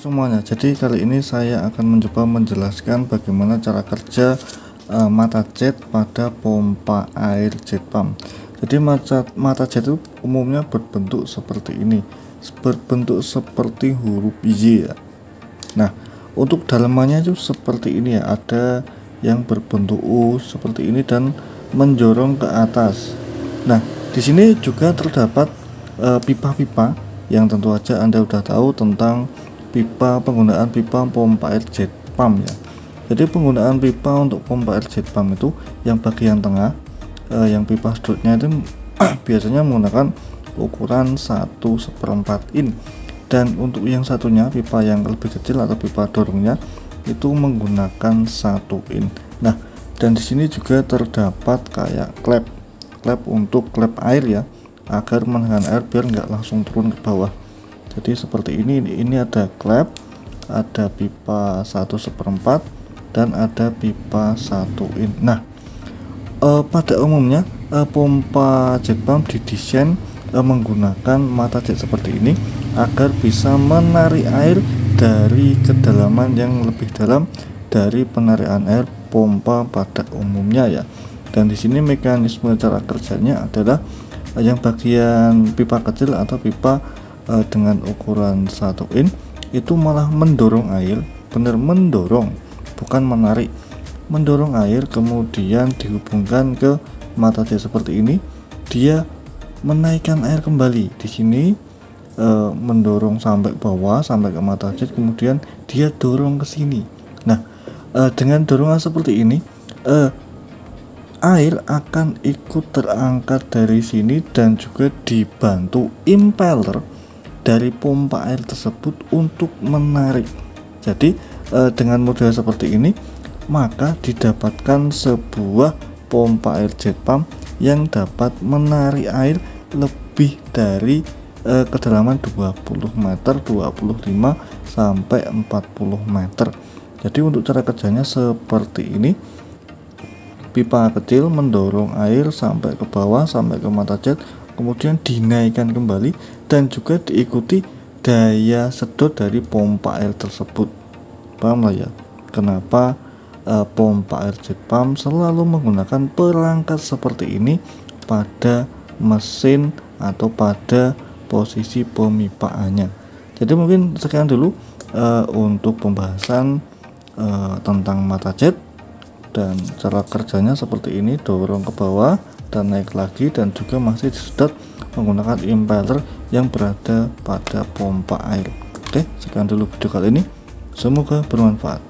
semuanya, jadi kali ini saya akan mencoba menjelaskan bagaimana cara kerja uh, mata jet pada pompa air jet pump. Jadi mata, mata jet itu umumnya berbentuk seperti ini, berbentuk seperti huruf Y ya. Nah, untuk dalamannya itu seperti ini ya, ada yang berbentuk U seperti ini dan menjorong ke atas. Nah, di sini juga terdapat uh, pipa-pipa yang tentu saja Anda sudah tahu tentang pipa penggunaan pipa pompa air jet pump ya. Jadi penggunaan pipa untuk pompa air jet pump itu yang bagian tengah eh, yang pipa strutnya itu biasanya menggunakan ukuran 1 seperempat in. Dan untuk yang satunya pipa yang lebih kecil atau pipa dorongnya itu menggunakan satu in. Nah dan di sini juga terdapat kayak klep. Klep untuk klep air ya agar menahan air biar nggak langsung turun ke bawah jadi seperti ini ini ada klep ada pipa satu seperempat dan ada pipa satu in. Nah eh, pada umumnya eh, pompa jet pump didesain eh, menggunakan mata jet seperti ini agar bisa menarik air dari kedalaman yang lebih dalam dari penarikan air pompa pada umumnya ya. Dan di sini mekanisme cara kerjanya adalah yang bagian pipa kecil atau pipa uh, dengan ukuran 1 in itu malah mendorong air benar mendorong bukan menarik. Mendorong air kemudian dihubungkan ke mata jet seperti ini dia menaikkan air kembali. Di sini e, mendorong sampai bawah sampai ke mata jet kemudian dia dorong ke sini. Nah e, dengan dorongan seperti ini e, air akan ikut terangkat dari sini dan juga dibantu impeller dari pompa air tersebut untuk menarik. Jadi eh, dengan model seperti ini maka didapatkan sebuah pompa air jet pump yang dapat menarik air lebih dari eh, kedalaman 20 meter, 25 sampai 40 meter. Jadi untuk cara kerjanya seperti ini pipa kecil mendorong air sampai ke bawah sampai ke mata jet kemudian dinaikkan kembali dan juga diikuti daya sedot dari pompa air tersebut. Paham lah ya? Kenapa uh, pompa air jet pump selalu menggunakan perangkat seperti ini pada mesin atau pada posisi pemipaannya? Jadi mungkin sekian dulu uh, untuk pembahasan uh, tentang mata jet dan cara kerjanya seperti ini dorong ke bawah dan naik lagi dan juga masih disedot menggunakan impeller yang berada pada pompa air. Oke sekian dulu video kali ini. Semoga bermanfaat